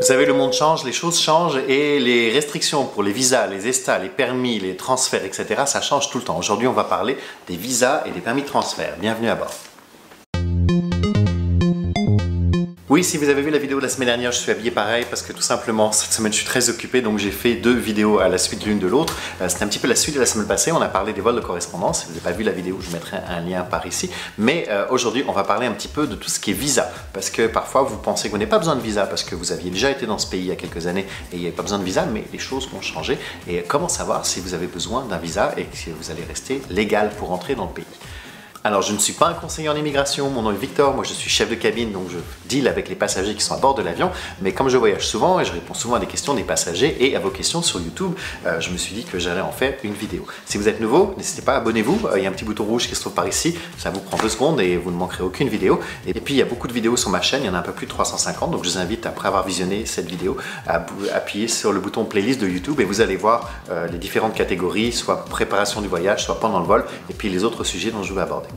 Vous savez, le monde change, les choses changent et les restrictions pour les visas, les ESTA, les permis, les transferts, etc., ça change tout le temps. Aujourd'hui, on va parler des visas et des permis de transfert. Bienvenue à bord. Oui, si vous avez vu la vidéo de la semaine dernière, je suis habillé pareil parce que tout simplement, cette semaine, je suis très occupé, donc j'ai fait deux vidéos à la suite l'une de l'autre. Euh, C'était un petit peu la suite de la semaine passée, on a parlé des vols de correspondance. Si vous n'avez pas vu la vidéo, je mettrai un lien par ici. Mais euh, aujourd'hui, on va parler un petit peu de tout ce qui est visa. Parce que parfois, vous pensez que vous n'avez pas besoin de visa parce que vous aviez déjà été dans ce pays il y a quelques années et il n'y avait pas besoin de visa, mais les choses ont changé. Et comment savoir si vous avez besoin d'un visa et si vous allez rester légal pour entrer dans le pays? Alors, je ne suis pas un conseiller en immigration, mon nom est Victor, moi je suis chef de cabine, donc je deal avec les passagers qui sont à bord de l'avion, mais comme je voyage souvent et je réponds souvent à des questions des passagers et à vos questions sur YouTube, euh, je me suis dit que j'allais en faire une vidéo. Si vous êtes nouveau, n'hésitez pas, abonnez-vous, euh, il y a un petit bouton rouge qui se trouve par ici, ça vous prend deux secondes et vous ne manquerez aucune vidéo. Et puis il y a beaucoup de vidéos sur ma chaîne, il y en a un peu plus de 350, donc je vous invite, après avoir visionné cette vidéo, à appuyer sur le bouton playlist de YouTube et vous allez voir euh, les différentes catégories, soit préparation du voyage, soit pendant le vol, et puis les autres sujets dont je vais aborder.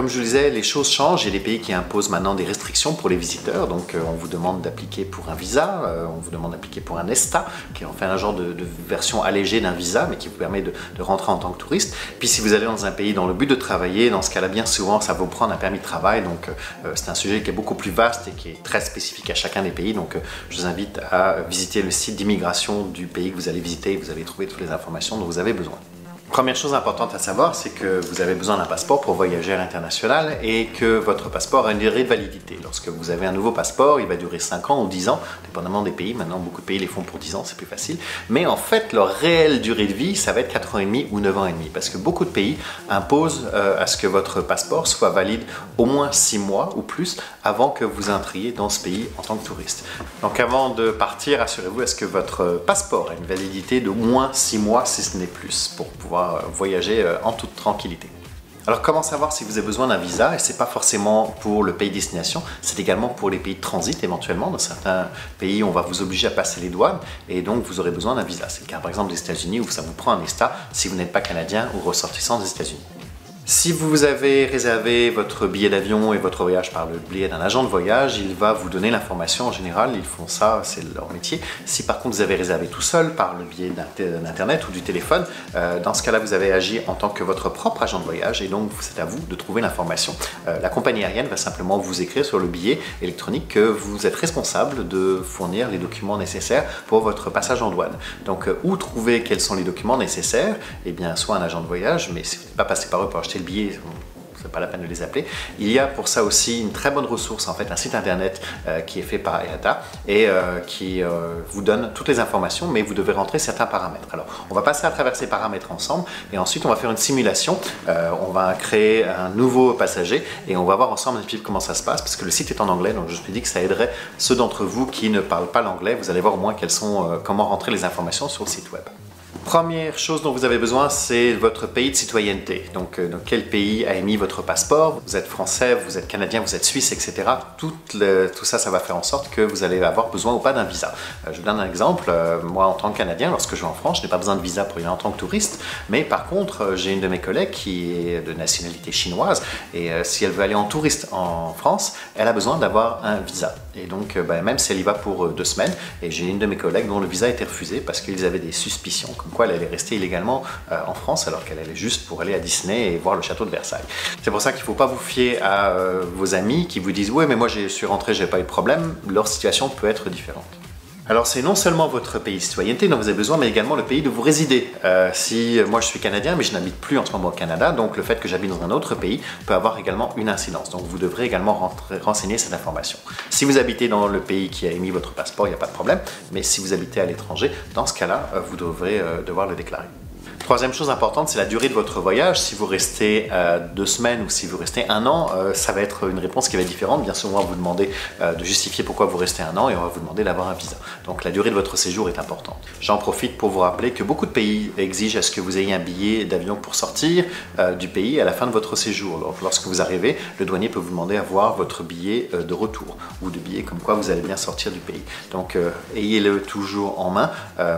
Comme je vous disais, les choses changent. A des pays qui imposent maintenant des restrictions pour les visiteurs. Donc, euh, on vous demande d'appliquer pour un visa, euh, on vous demande d'appliquer pour un ESTA, qui est en fait un genre de, version allégée d'un visa, mais qui vous permet de, rentrer en tant que touriste. Puis, si vous allez dans un pays dans le but de travailler, dans ce cas-là, bien souvent, ça va vous prendre un permis de travail. Donc, euh, c'est un sujet qui est beaucoup plus vaste et qui est très spécifique à chacun des pays. Donc, je vous invite à visiter le site d'immigration du pays que vous allez visiter. Vous allez trouver toutes les informations dont vous avez besoin. Première chose importante à savoir, c'est que vous avez besoin d'un passeport pour voyager à l'international et que votre passeport a une durée de validité. Lorsque vous avez un nouveau passeport, il va durer 5 ans ou 10 ans, dépendamment des pays. Maintenant, beaucoup de pays les font pour 10 ans, c'est plus facile. Mais en fait, leur réelle durée de vie, ça va être 4 ans et demi ou 9 ans et demi. Parce que beaucoup de pays imposent euh, à ce que votre passeport soit valide au moins 6 mois ou plus avant que vous entriez dans ce pays en tant que touriste. Donc avant de partir, assurez-vous est-ce que votre passeport a une validité de moins 6 mois si ce n'est plus pour pouvoir euh, voyager euh, en toute tranquillité. Alors comment savoir si vous avez besoin d'un visa Et c'est pas forcément pour le pays destination, c'est également pour les pays de transit éventuellement. Dans certains pays, on va vous obliger à passer les douanes et donc vous aurez besoin d'un visa. C'est le cas par exemple des États-Unis où ça vous prend un ESTA si vous n'êtes pas canadien ou ressortissant des États-Unis. Si vous avez réservé votre billet d'avion et votre voyage par le biais d'un agent de voyage, il va vous donner l'information en général, ils font ça, c'est leur métier. Si par contre vous avez réservé tout seul par le biais d'internet ou du téléphone, euh, dans ce cas-là vous avez agi en tant que votre propre agent de voyage et donc c'est à vous de trouver l'information. Euh, la compagnie aérienne va simplement vous écrire sur le billet électronique que vous êtes responsable de fournir les documents nécessaires pour votre passage en douane. Donc euh, où trouver quels sont les documents nécessaires? Eh bien soit un agent de voyage, mais si vous n'êtes pas passé par eux pour acheter le billet, c'est pas la peine de les appeler. Il y a pour ça aussi une très bonne ressource, en fait, un site internet euh, qui est fait par EATA et euh, qui euh, vous donne toutes les informations, mais vous devez rentrer certains paramètres. Alors, on va passer à travers ces paramètres ensemble et ensuite on va faire une simulation. on va créer un nouveau passager et on va voir ensemble un petit peu comment ça se passe parce que le site est en anglais, donc je me suis dit que ça aiderait ceux d'entre vous qui ne parlent pas l'anglais. Vous allez voir au moins comment rentrer les informations sur le site web. Première chose dont vous avez besoin, c'est votre pays de citoyenneté. Donc, euh, dans quel pays a émis votre passeport? Vous êtes français, vous êtes canadien, vous êtes suisse, etc. Tout, ça, ça va faire en sorte que vous allez avoir besoin ou pas d'un visa. Euh, je vous donne un exemple. Euh, moi, en tant que Canadien, lorsque je vais en France, je n'ai pas besoin de visa pour y aller en tant que touriste. Mais par contre, j'ai une de mes collègues qui est de nationalité chinoise. Et si elle veut aller en touriste en France, elle a besoin d'avoir un visa. Et donc, ben, même si elle y va pour deux semaines, et j'ai une de mes collègues dont le visa a été refusé parce qu'ils avaient des suspicions pourquoi elle allait rester illégalement euh, en France alors qu'elle allait juste pour aller à Disney et voir le château de Versailles. C'est pour ça qu'il ne faut pas vous fier à euh, vos amis qui vous disent « Ouais, mais moi je suis rentré, j'ai pas eu de problème ». Leur situation peut être différente. Alors c'est non seulement votre pays citoyenneté dont vous avez besoin, mais également le pays de vous résider. Euh, si moi je suis canadien, mais je n'habite plus en ce moment au Canada, donc le fait que j'habite dans un autre pays peut avoir également une incidence. Donc vous devrez également renseigner cette information. Si vous habitez dans le pays qui a émis votre passeport, il n'y a pas de problème. Mais si vous habitez à l'étranger, dans ce cas-là, euh, vous devrez euh, devoir le déclarer. Troisième chose importante, c'est la durée de votre voyage. Si vous restez euh, deux semaines ou si vous restez un an, euh, ça va être une réponse qui va être différente. Bien souvent, on va vous demander euh, de justifier pourquoi vous restez un an et on va vous demander d'avoir un visa. Donc la durée de votre séjour est importante. J'en profite pour vous rappeler que beaucoup de pays exigent à ce que vous ayez un billet d'avion pour sortir du pays à la fin de votre séjour. Donc lorsque vous arrivez, le douanier peut vous demander d'avoir votre billet de retour ou de billet comme quoi vous allez bien sortir du pays. Donc ayez-le toujours en main,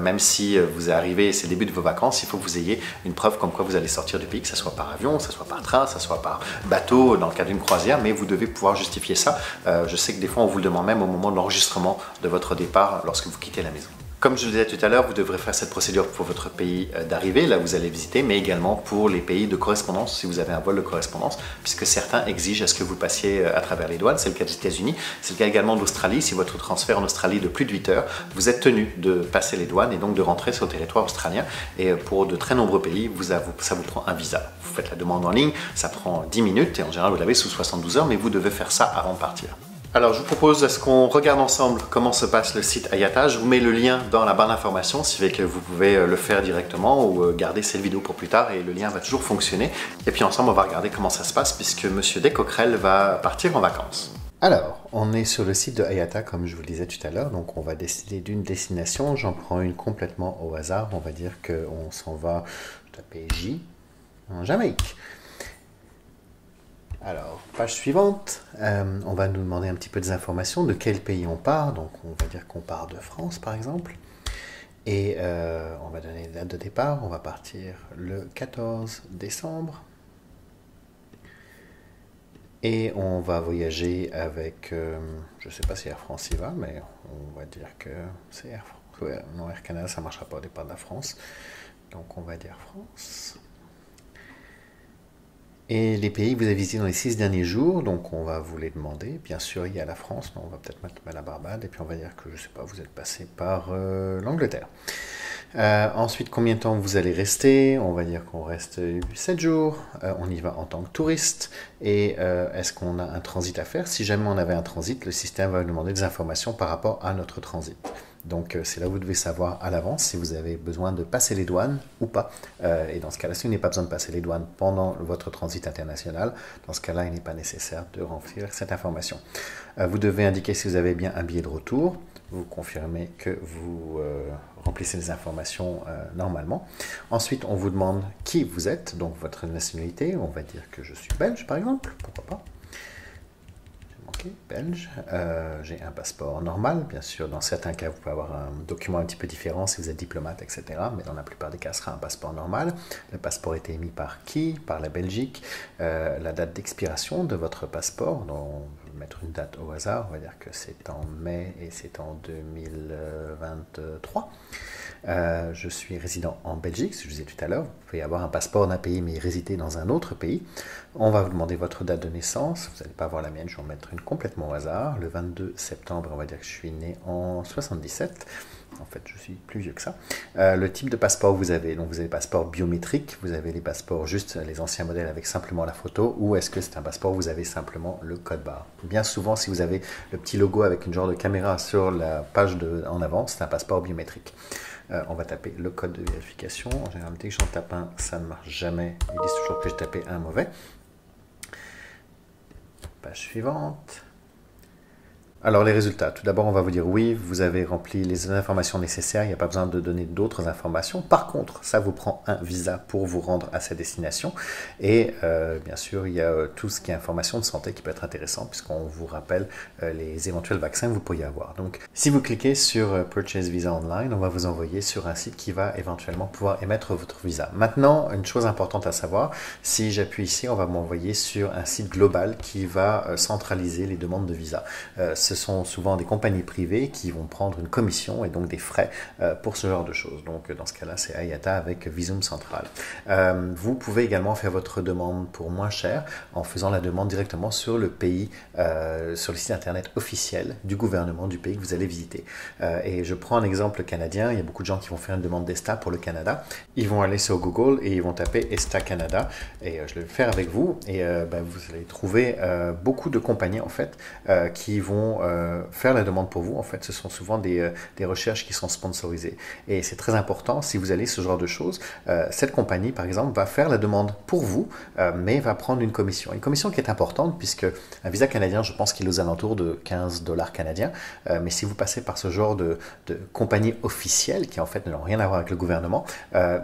même si vous arrivez, c'est le début de vos vacances, il faut que vous ayez une preuve comme quoi vous allez sortir du pays, que ce soit par avion, que ce soit par train, que ce soit par bateau, dans le cas d'une croisière, mais vous devez pouvoir justifier ça. Euh, je sais que des fois, on vous le demande même au moment de l'enregistrement de votre départ lorsque vous quittez la maison. Comme je le disais tout à l'heure, vous devrez faire cette procédure pour votre pays euh, d'arrivée, là vous allez visiter, mais également pour les pays de correspondance, si vous avez un vol de correspondance, puisque certains exigent à ce que vous passiez euh, à travers les douanes. C'est le cas des États-Unis, c'est le cas également de l'Australie. Si votre transfert en Australie de plus de 8 heures, vous êtes tenu de passer les douanes et donc de rentrer sur le territoire australien. Et euh, pour de très nombreux pays, vous ça vous prend un visa. Vous faites la demande en ligne, ça prend 10 minutes et en général vous l'avez sous 72 heures, mais vous devez faire ça avant de partir. Alors, je vous propose ce qu'on regarde ensemble comment se passe le site Ayata? Je vous mets le lien dans la barre d'informations, si que vous pouvez euh, le faire directement ou euh, garder cette vidéo pour plus tard et le lien va toujours fonctionner. Et puis ensemble, on va regarder comment ça se passe puisque Monsieur Descoquerel va partir en vacances. Alors, on est sur le site de Ayata, comme je vous le disais tout à l'heure, donc on va décider d'une destination. J'en prends une complètement au hasard. On va dire qu'on s'en va, taper J, en Jamaïque. Alors, page suivante, euh, on va nous demander un petit peu des informations de quel pays on part. Donc, on va dire qu'on part de France, par exemple. Et euh, on va donner la date de départ. On va partir le 14 décembre. Et on va voyager avec, euh, je ne sais pas si Air France y va, mais on va dire que c'est Air France. non, Air Canada, ça ne marchera pas au départ de la France. Donc, on va dire France. Et les pays que vous avez visités dans les six derniers jours, donc on va vous les demander. Bien sûr, il y a la France, mais on va peut-être mettre la Barbade, et puis on va dire que, je ne sais pas, vous êtes passé par euh, l'Angleterre. Euh, ensuite, combien de temps vous allez rester? On va dire qu'on reste 7 jours. Euh, on y va en tant que touriste. Et est-ce qu'on a un transit à faire? Si jamais on avait un transit, le système va nous demander des informations par rapport à notre transit. Donc euh, c'est là où vous devez savoir à l'avance si vous avez besoin de passer les douanes ou pas. Euh, et dans ce cas-là, si vous n'avez pas besoin de passer les douanes pendant votre transit international, dans ce cas-là, il n'est pas nécessaire de remplir cette information. Euh, vous devez indiquer si vous avez bien un billet de retour. Vous confirmez que vous remplissez les informations normalement. Ensuite, on vous demande qui vous êtes, donc votre nationalité. On va dire que je suis belge, par exemple. Pourquoi pas belge. Euh, j'ai un passeport normal, bien sûr. Dans certains cas, vous pouvez avoir un document un petit peu différent si vous êtes diplomate, etc. Mais dans la plupart des cas, ce sera un passeport normal. Le passeport été émis par qui? Par la Belgique. Euh, la date d'expiration de votre passeport, vais mettre une date au hasard, on va dire que c'est en mai et c'est en 2023. Euh, je suis résident en Belgique, je vous disais tout à l'heure. Vous pouvez avoir un passeport d'un pays mais résider dans un autre pays. On va vous demander votre date de naissance. Vous n'allez pas avoir la mienne, je vais en mettre une complètement au hasard. Le 22 septembre, on va dire que je suis né en 77. En fait, je suis plus vieux que ça. Euh, le type de passeport vous avez, donc vous avez passeport biométrique, vous avez les passeports juste les anciens modèles avec simplement la photo, ou est-ce que c'est un passeport où vous avez simplement le code barre Bien souvent, si vous avez le petit logo avec une genre de caméra sur la page en avant, c'est un passeport biométrique. Euh, on va taper le code de vérification. En général, dès que j'en tape un, ça ne marche jamais. Ils disent toujours que j'ai tapé un mauvais. Page suivante. Alors les résultats, tout d'abord on va vous dire oui, vous avez rempli les informations nécessaires, il n'y a pas besoin de donner d'autres informations. Par contre, ça vous prend un visa pour vous rendre à cette destination. Et euh, bien sûr, il y a euh, tout ce qui est information de santé qui peut être intéressant puisqu'on vous rappelle euh, les éventuels vaccins que vous pourriez avoir. Donc si vous cliquez sur Purchase Visa Online, on va vous envoyer sur un site qui va éventuellement pouvoir émettre votre visa. Maintenant, une chose importante à savoir, si j'appuie ici, on va m'envoyer sur un site global qui va centraliser les demandes de visa ce sont souvent des compagnies privées qui vont prendre une commission et donc des frais euh, pour ce genre de choses. Donc dans ce cas-là, c'est Ayata avec Visum Central. Euh, vous pouvez également faire votre demande pour moins cher en faisant la demande directement sur le pays, euh, sur le site internet officiel du gouvernement du pays que vous allez visiter. et je prends un exemple canadien. Il y a beaucoup de gens qui vont faire une demande d'ESTA pour le Canada. Ils vont aller sur Google et ils vont taper ESTA Canada. Et je vais le faire avec vous. Et ben, vous allez trouver beaucoup de compagnies en fait qui vont euh, faire la demande pour vous. En fait, ce sont souvent des, euh, des recherches qui sont sponsorisées. Et c'est très important, si vous allez ce genre de choses, euh, cette compagnie, par exemple, va faire la demande pour vous, mais va prendre une commission. Une commission qui est importante, puisque un visa canadien, je pense qu'il est aux alentours de 15 dollars canadiens. mais si vous passez par ce genre de, de compagnie officielle, qui en fait n'ont rien à voir avec le gouvernement,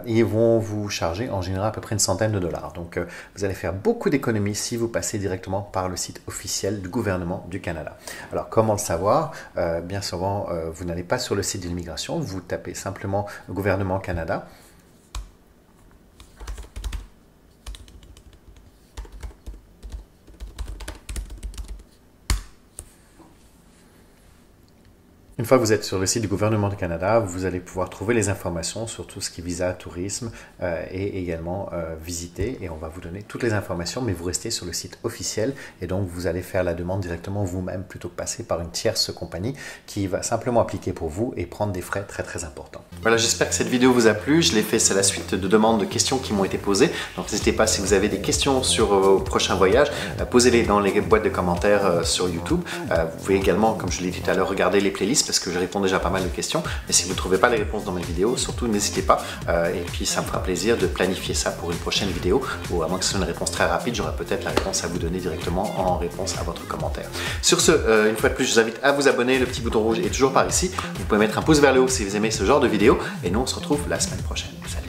ils vont vous charger en général à peu près une centaine de dollars. Donc, vous allez faire beaucoup d'économies si vous passez directement par le site officiel du gouvernement du Canada. Alors, comment le savoir. Euh, Bien souvent, euh, vous n'allez pas sur le site de l'immigration, vous tapez simplement gouvernement Canada Une fois que vous êtes sur le site du gouvernement du Canada, vous allez pouvoir trouver les informations sur tout ce qui est visa, tourisme euh, et également euh, visiter. Et on va vous donner toutes les informations, mais vous restez sur le site officiel et donc vous allez faire la demande directement vous-même plutôt que passer par une tierce compagnie qui va simplement appliquer pour vous et prendre des frais très très importants. Voilà, j'espère que cette vidéo vous a plu. Je l'ai fait, c'est la suite de demandes, de questions qui m'ont été posées. Donc n'hésitez pas si vous avez des questions sur vos prochains voyages, euh, posez-les dans les boîtes de commentaires sur YouTube. vous pouvez également, comme je l'ai dit tout à l'heure, regarder les playlists parce que je réponds déjà pas mal de questions. Mais si vous ne trouvez pas les réponses dans mes vidéos, surtout n'hésitez pas. Euh, et puis ça me fera plaisir de planifier ça pour une prochaine vidéo. Ou à moins que ce soit une réponse très rapide, j'aurai peut-être la réponse à vous donner directement en réponse à votre commentaire. Sur ce, euh, une fois de plus, je vous invite à vous abonner. Le petit bouton rouge est toujours par ici. Vous pouvez mettre un pouce vers le haut si vous aimez ce genre de vidéo. Et nous, on se retrouve la semaine prochaine. Salut